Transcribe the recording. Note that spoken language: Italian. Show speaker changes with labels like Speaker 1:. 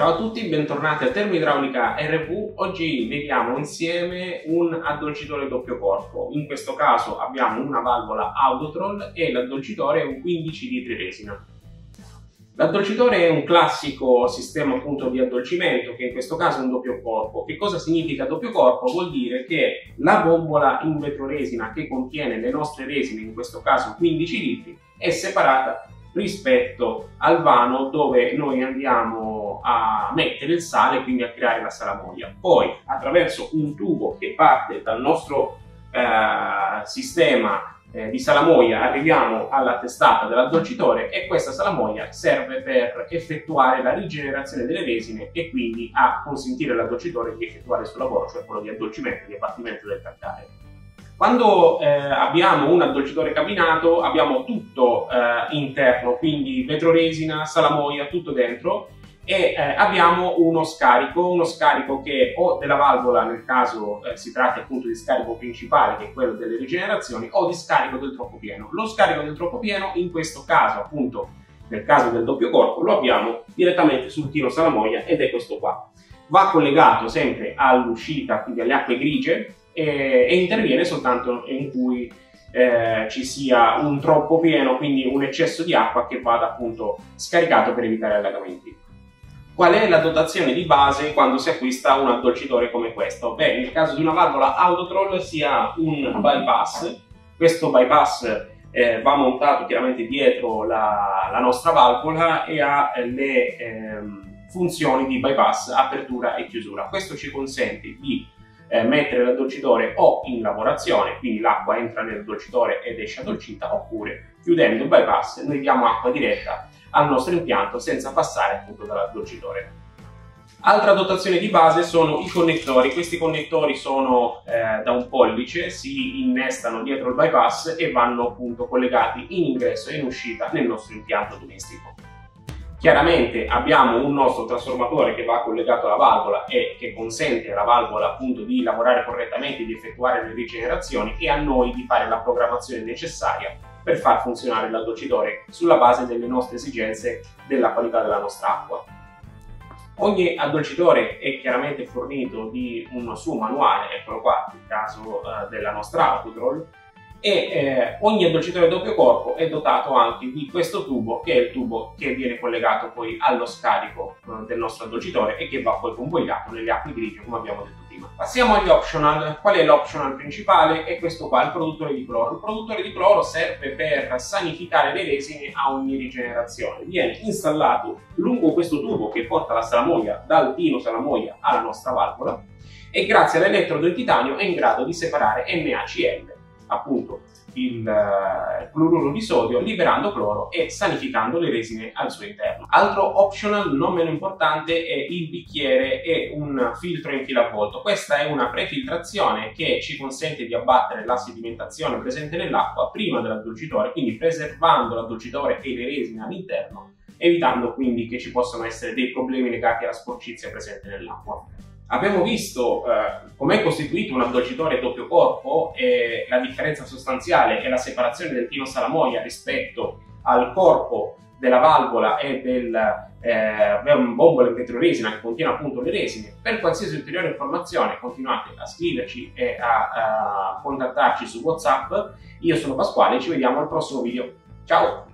Speaker 1: Ciao a tutti, bentornati a Termoidraulica RV. Oggi vediamo insieme un addolcitore doppio corpo. In questo caso abbiamo una valvola Autotroll e l'addolcitore è un 15 litri resina. L'addolcitore è un classico sistema appunto di addolcimento che in questo caso è un doppio corpo. Che cosa significa doppio corpo? Vuol dire che la bombola in vetroresina che contiene le nostre resine, in questo caso 15 litri, è separata rispetto al vano dove noi andiamo a mettere il sale, quindi a creare la salamoia. Poi attraverso un tubo che parte dal nostro eh, sistema eh, di salamoia arriviamo alla testata dell'addolcitore e questa salamoia serve per effettuare la rigenerazione delle resine e quindi a consentire all'addolcitore di effettuare il suo lavoro, cioè quello di addolcimento, di abbattimento del calcare. Quando eh, abbiamo un addolcitore cabinato abbiamo tutto eh, interno, quindi vetroresina, salamoia, tutto dentro e eh, abbiamo uno scarico, uno scarico che o della valvola nel caso eh, si tratti appunto di scarico principale che è quello delle rigenerazioni o di scarico del troppo pieno. Lo scarico del troppo pieno in questo caso appunto nel caso del doppio corpo lo abbiamo direttamente sul tiro salamoia ed è questo qua. Va collegato sempre all'uscita, quindi alle acque grigie e, e interviene soltanto in cui eh, ci sia un troppo pieno, quindi un eccesso di acqua che vada appunto scaricato per evitare allagamenti. Qual è la dotazione di base quando si acquista un addolcitore come questo? Beh, nel caso di una valvola Autotroll si ha un bypass, questo bypass eh, va montato chiaramente dietro la, la, nostra valvola e ha le eh, funzioni di bypass, apertura e chiusura. Questo ci consente di eh, mettere l'addolcitore o in lavorazione, quindi l'acqua entra nel dolcitore ed esce addolcita, oppure chiudendo il bypass noi diamo acqua diretta al nostro impianto senza passare appunto dall'addolcitore. Altra dotazione di base sono i connettori. Questi connettori sono eh, da un pollice, si innestano dietro il bypass e vanno appunto collegati in ingresso e in uscita nel nostro impianto domestico. Chiaramente abbiamo un nostro trasformatore che va collegato alla valvola e che consente alla valvola appunto di lavorare correttamente, di effettuare le rigenerazioni e a noi di fare la programmazione necessaria per far funzionare l'addolcitore sulla base delle nostre esigenze della qualità della nostra acqua. Ogni addolcitore è chiaramente fornito di un suo manuale, eccolo qua, nel caso eh, della nostra Autotroll, e eh, ogni addolcitore doppio corpo è dotato anche di questo tubo che è il tubo che viene collegato poi allo scarico eh, del nostro addolcitore e che va poi convogliato nelle acque grigie come abbiamo detto prima. Passiamo agli optional. Qual è l'optional principale? È questo qua, il produttore di cloro. Il produttore di cloro serve per sanificare le resine a ogni rigenerazione. Viene installato lungo questo tubo che porta la salamoia dal tino salamoia alla nostra valvola e grazie all'elettrodo di titanio è in grado di separare NaCl appunto il uh, cloruro di sodio liberando cloro e sanificando le resine al suo interno. Altro optional non meno importante è il bicchiere e un filtro in fila avvolto. Questa è una prefiltrazione che ci consente di abbattere la sedimentazione presente nell'acqua prima dell'addolcitore, quindi preservando l'addolcitore e le resine all'interno, evitando quindi che ci possano essere dei problemi legati alla sporcizia presente nell'acqua. Abbiamo visto eh, com'è costituito un addolcitore doppio corpo e la differenza sostanziale è la separazione del tino salamoia rispetto al corpo della valvola e del eh, bombolo in vetroresina che contiene appunto le resine. Per qualsiasi ulteriore informazione continuate a scriverci e a, a contattarci su WhatsApp. Io sono Pasquale e ci vediamo al prossimo video. Ciao!